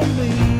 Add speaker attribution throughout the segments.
Speaker 1: for me.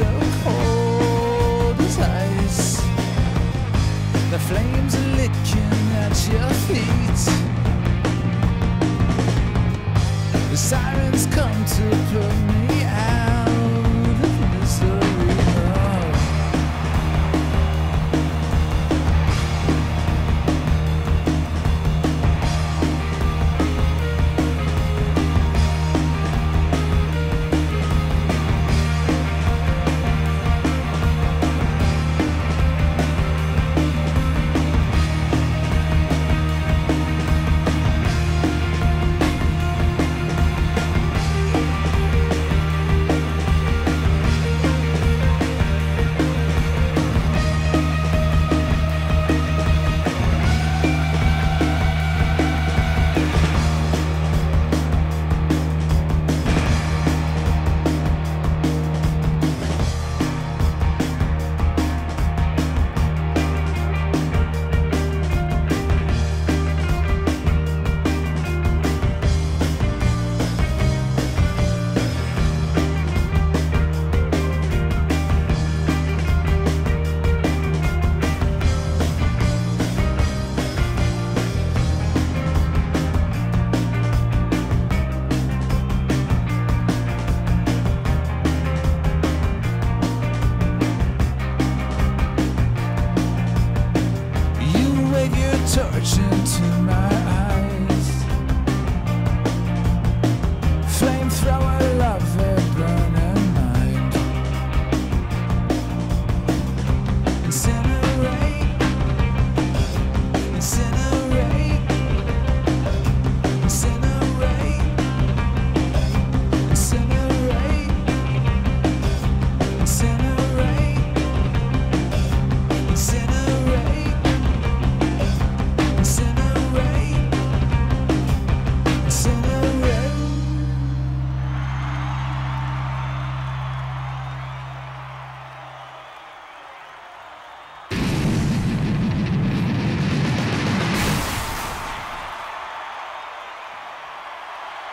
Speaker 1: So cold as ice. The flames are licking at your feet. The sirens come to